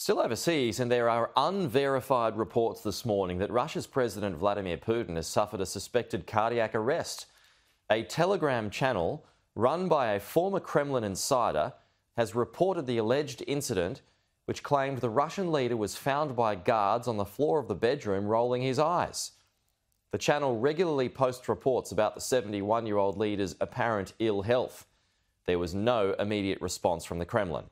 Still overseas, and there are unverified reports this morning that Russia's President Vladimir Putin has suffered a suspected cardiac arrest. A Telegram channel run by a former Kremlin insider has reported the alleged incident, which claimed the Russian leader was found by guards on the floor of the bedroom rolling his eyes. The channel regularly posts reports about the 71 year old leader's apparent ill health. There was no immediate response from the Kremlin.